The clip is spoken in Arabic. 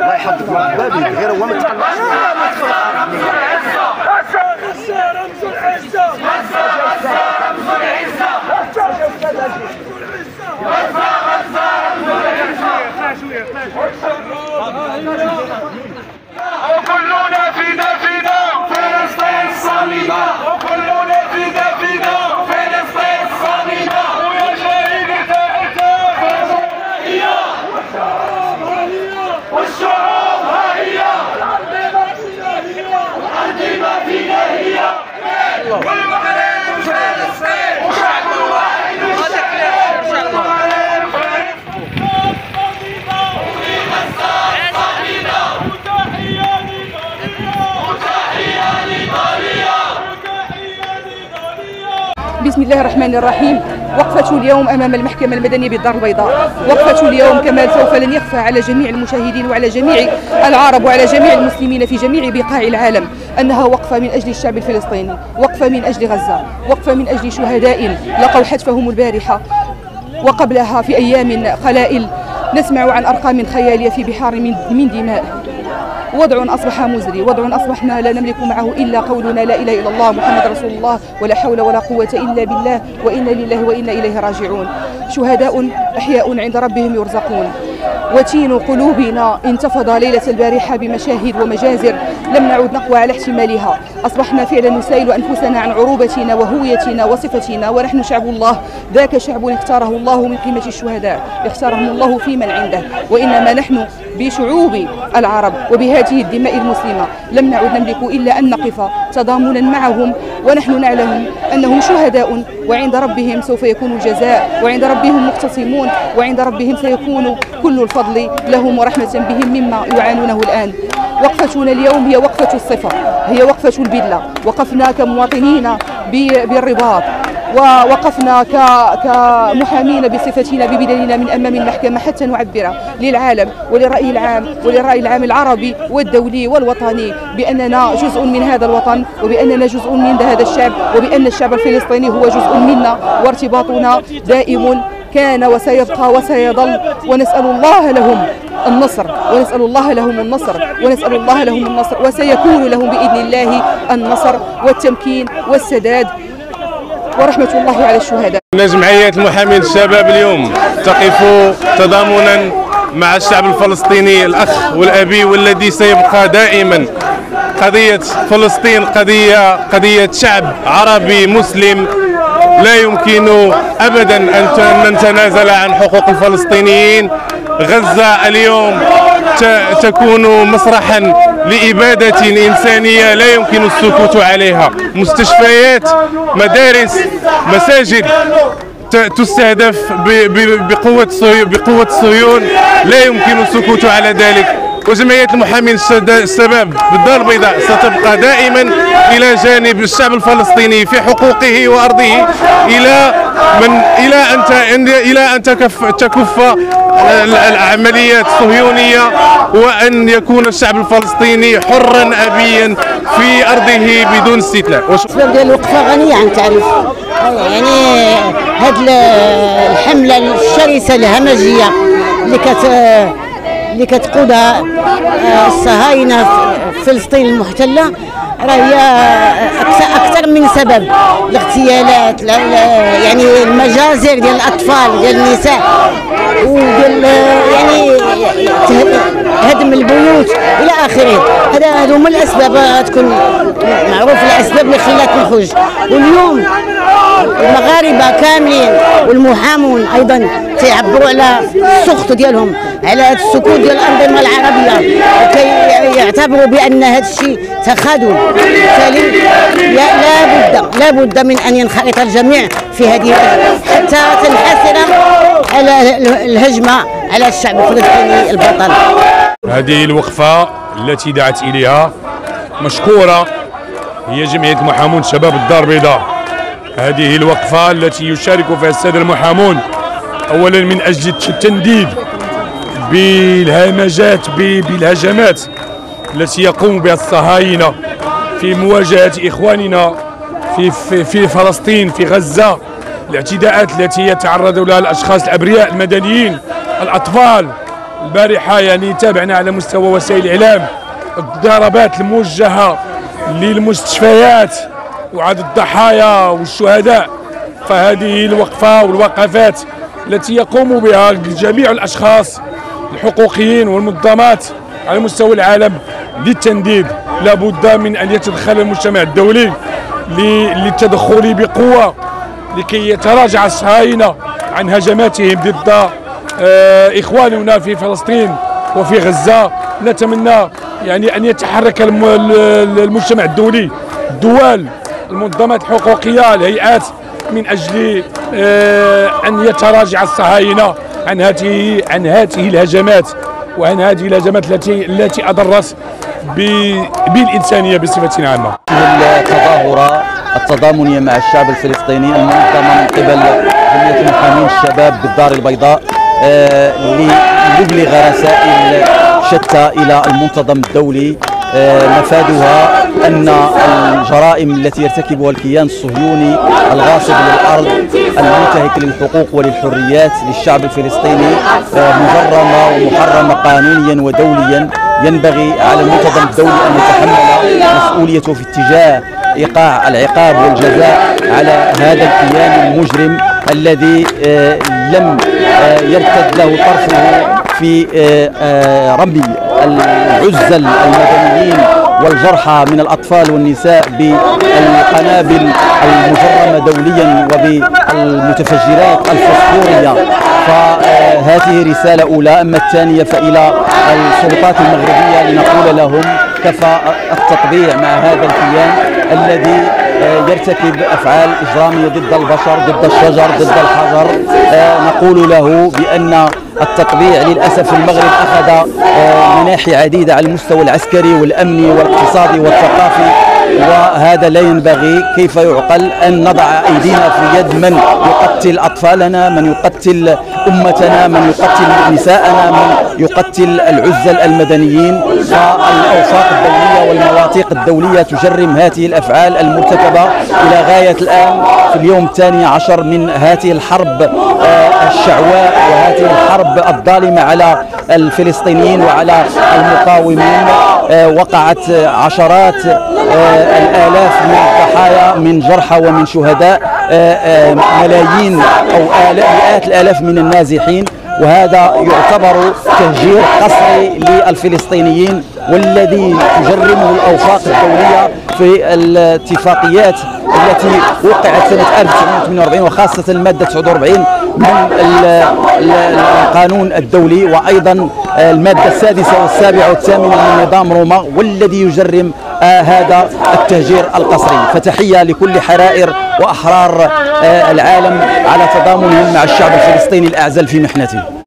الله يحفظك غير هو ما تقلقش والشعوب ها هي الأرض ما فينا هي. الأرض ما فينا هي بسم الله الرحمن الرحيم. وقفة اليوم أمام المحكمة المدنية بالدار البيضاء. وقفة اليوم كما سوف لن يخفى على جميع المشاهدين وعلى جميع العرب وعلى جميع المسلمين في جميع بقاع العالم أنها وقفة من أجل الشعب الفلسطيني وقفة من أجل غزة وقفة من أجل شهداء لقوا حتفهم البارحة. وقبلها في أيام قلائل نسمع عن أرقام خيالية في بحار من دماء. وضع أصبح مزري وضع أصبحنا لا نملك معه إلا قولنا لا إله إلا الله محمد رسول الله ولا حول ولا قوة إلا بالله وإنا لله وإنا إليه راجعون. شهداء أحياء عند ربهم يرزقون. وتين قلوبنا انتفض ليلة البارحة بمشاهد ومجازر لم نعد نقوى على احتمالها. أصبحنا فعلا نسائل أنفسنا عن عروبتنا وهويتنا وصفتنا ونحن شعب الله. ذاك شعب اختاره الله من قيمة الشهداء. اختارهم الله في من عنده. وإنما نحن بشعوب العرب وبهذه الدماء المسلمة. لم نعد نملك إلا أن نقف تضامنا معهم. ونحن نعلم أنهم شهداء وعند ربهم سوف يكون الجزاء. وعند ربهم مختصمون وعند ربهم سيكون كل الفضل لهم ورحمة بهم مما يعانونه الآن. وقفتنا اليوم هي وقفة الصفة هي وقفة البدلة وقفنا كمواطنين بالرباط. ووقفنا كمحامين بصفتنا ببدلنا من أمام المحكمة حتى نعبر للعالم وللراي العام وللراي العام العربي والدولي والوطني بأننا جزء من هذا الوطن وبأننا جزء من هذا الشعب وبأن الشعب الفلسطيني هو جزء منا وارتباطنا دائم كان وسيبقى وسيظل ونسأل الله لهم النصر ونسأل الله لهم النصر ونسأل الله لهم النصر وسيكون لهم بإذن الله النصر والتمكين والسداد. ورحمة الله على الشهداء. جمعية المحامين الشباب اليوم. تقف تضامنا مع الشعب الفلسطيني الأخ والأبي والذي سيبقى دائما. قضية فلسطين قضية قضية شعب عربي مسلم. لا يمكن ت- أن نتنازل عن حقوق الفلسطينيين. غزة اليوم تكون مسرحا لإبادة إنسانية لا يمكن السكوت عليها. مستشفيات مدارس مساجد تستهدف ب- ب- بقوة صهيو- بقوة الصهيون لا يمكن السكوت على ذلك. وجمعية المحامين الشباب بالدار البيضاء ستبقى دائما إلى جانب الشعب الفلسطيني في حقوقه وأرضه. إلى من إلى أن ت- إلى أن تكف تكف ال- العمليات الصهيونية وأن يكون الشعب الفلسطيني حرا أبيا في أرضه بدون استثناء. الاسباب ديال الوقفه غنية عن التعريف يعني ال- الحملة الشرسة الهمجية اللي كت اللي كتقودها آه، الصهاينة في فلسطين المحتلة راه هي أكثر من سبب. الاغتيالات لا- لا- يعني المجازر ديال الأطفال ديال النساء وديال يعني ته- هدم البيوت إلى آخره. هذا هذو هما الأسباب تكون معروف الأسباب اللي خلات نخرج واليوم المغاربة كاملين والمحامون أيضا تيعبروا على السخط ديالهم على هذا السكوت ديال الأنظمة العربية يعتبروا بأن هذا الشيء تخاذل. بالتالي لا- لابد لابد من أن ينخرط الجميع في هذه حتى تنحسر على الهجمة على الشعب الفلسطيني البطل. هذه الوقفة التي دعت إليها مشكورة هي جمعية المحامون شباب الدار البيضاء. هذه الوقفة التي يشارك فيها السادة المحامون. أولا من أجل التنديد بالهمجات بالهجمات التي يقوم بها الصهاينة في مواجهة إخواننا في, في, في فلسطين في غزة. الاعتداءات التي يتعرض لها الأشخاص الأبرياء المدنيين الأطفال البارحة يعني تابعنا على مستوى وسائل الإعلام. الضربات الموجهة للمستشفيات وعدد الضحايا والشهداء فهذه الوقفة والوقفات التي يقوم بها جميع الأشخاص الحقوقيين والمنظمات على مستوى العالم للتنديد. لابد من أن يتدخل المجتمع الدولي للتدخل بقوة لكي يتراجع الصهاينة عن هجماتهم ضد آه، إخواننا في فلسطين وفي غزة. نتمنى يعني أن يتحرك المجتمع الدولي الدول المنظمات الحقوقية الهيئات من أجل آه، أن يتراجع الصهاينة عن هذه عن هذه الهجمات وعن هذه الهجمات التي التي أضرت بالإنسانية بصفة عامة. التظاهرة التضامنية مع الشعب الفلسطيني المنظمة من قبل جمعية محامين الشباب بالدار البيضاء آه، ليبلغ رسائل شتى إلى المنتظم الدولي آه، مفادها أن الجرائم التي يرتكبها الكيان الصهيوني الغاصب للأرض المنتهك للحقوق وللحريات للشعب الفلسطيني آه، مجرمة ومحرمة قانونيا ودوليا. ينبغي على المنتظم الدولي أن يتحمل مسؤوليته في اتجاه إيقاع العقاب والجزاء على هذا الكيان المجرم الذي آه، لم يرتد له طرفه في رمي العزل المدنيين والجرحى من الأطفال والنساء بالقنابل المجرمة دوليا وبالمتفجرات الفسفورية. فهذه رسالة أولى. أما الثانية فإلى السلطات المغربية لنقول لهم كفى التطبيع مع هذا الكيان الذي يرتكب أفعال إجرامية ضد البشر ضد الشجر ضد الحجر. نقول له بأن التطبيع للأسف المغرب أخذ آه، مناحي عديدة على المستوى العسكري والأمني والاقتصادي والثقافي. وهذا لا ينبغي كيف يعقل أن نضع أيدينا في يد من يقتل أطفالنا من يقتل أمتنا من يقتل نساءنا من يقتل العزل المدنيين. فالأوساط الدولية والمواثيق الدولية تجرم هذه الأفعال المرتكبة إلى غاية الآن. في اليوم الثاني عشر من هذه الحرب آه، الشعواء وهذه الحرب الظالمة على الفلسطينيين وعلى المقاومين. آه، وقعت عشرات آه، الآلاف من الضحايا من جرحى ومن شهداء ملايين أو مئات الآلاف من النازحين. وهذا يعتبر تهجير قسري للفلسطينيين والذي تجرمه الأوساط الدولية في الاتفاقيات التي وقعت سنة 1948 وخاصة المادة 49 من القانون الدولي وأيضا المادة السادسة والسابعة والثامنة من نظام روما والذي يجرم آه، هذا التهجير القسري. فتحية لكل حرائر وأحرار آه، العالم على تضامنهم مع الشعب الفلسطيني الأعزل في محنته.